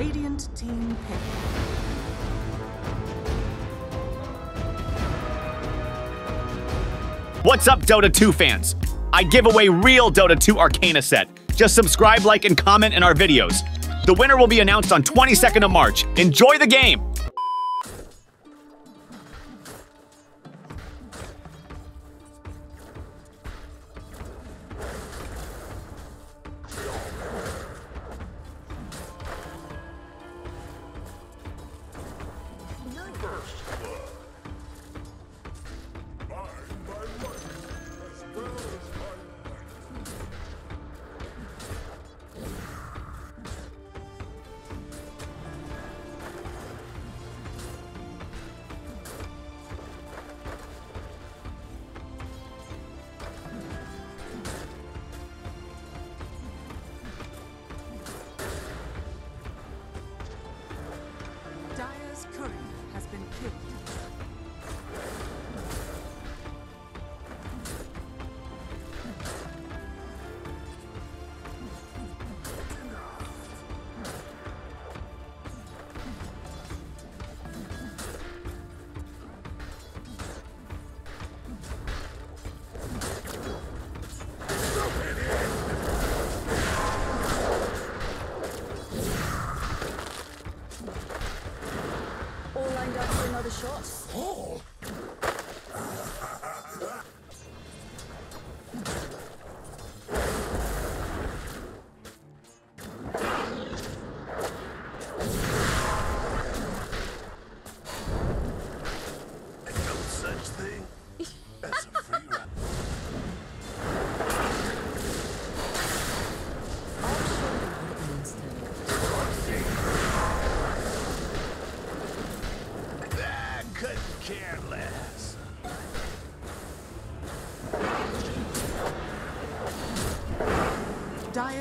Radiant Team pick. What's up, Dota 2 fans? I give away real Dota 2 Arcana set. Just subscribe, like, and comment in our videos. The winner will be announced on 22nd of March. Enjoy the game!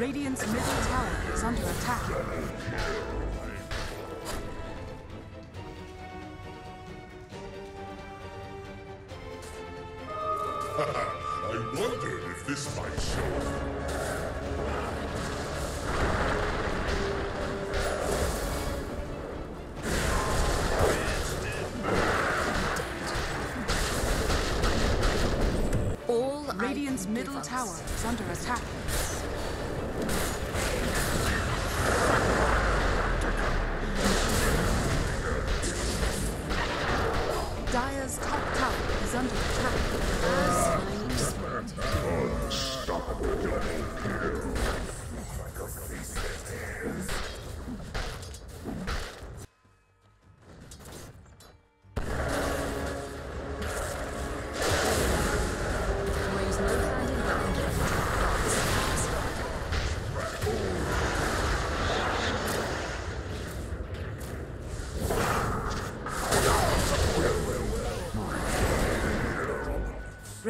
Radiant's middle tower is under attack. I wondered if this might show. All Radiant's middle tower is under attack.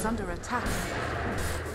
Is under attack.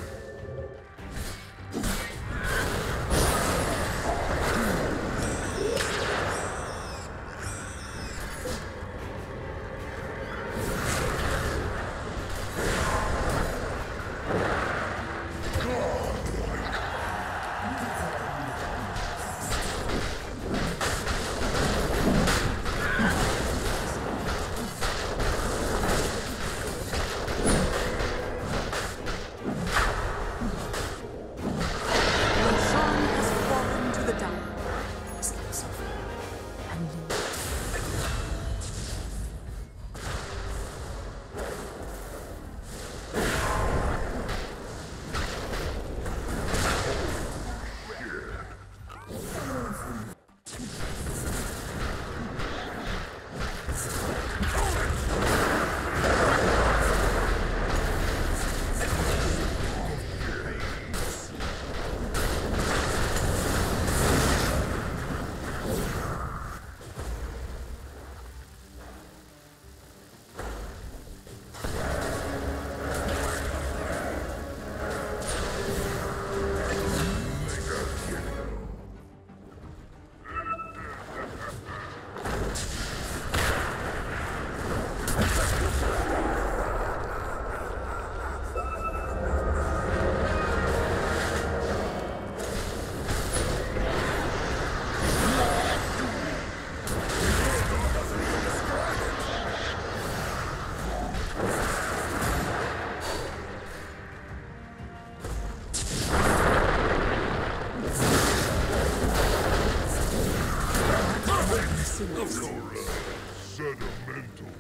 Sentimental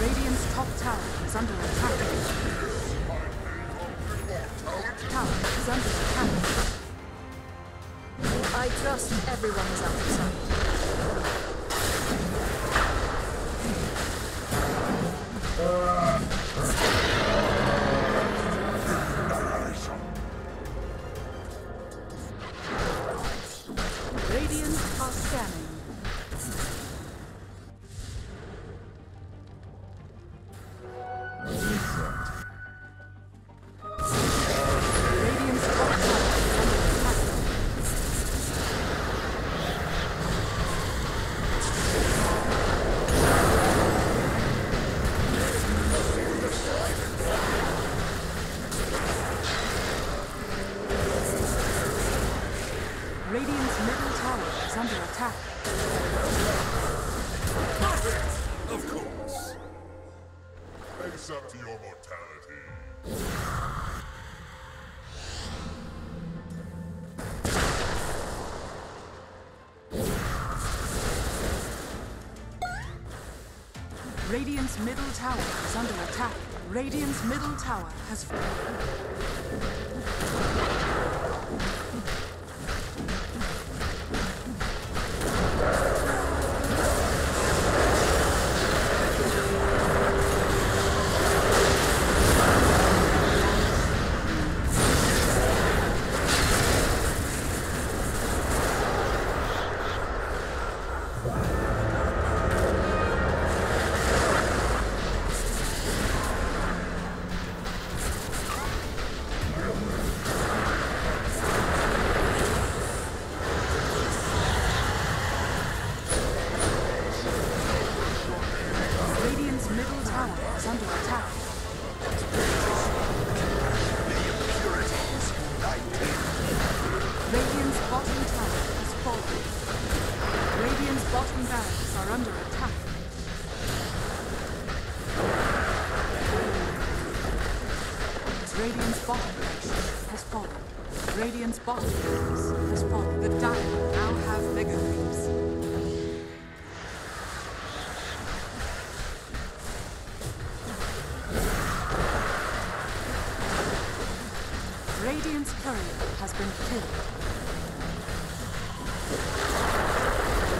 Radiant's top tower is under attack. Tower is under attack. I trust everyone is outside. Uh, Radiant Radiant's middle tower is under attack. Radiant's middle tower has fallen. are under attack. Radiant's bottom base has fallen. Radiant's bottom base has fallen. The Dire now have Mega Creeps. Radiant's courier has been killed.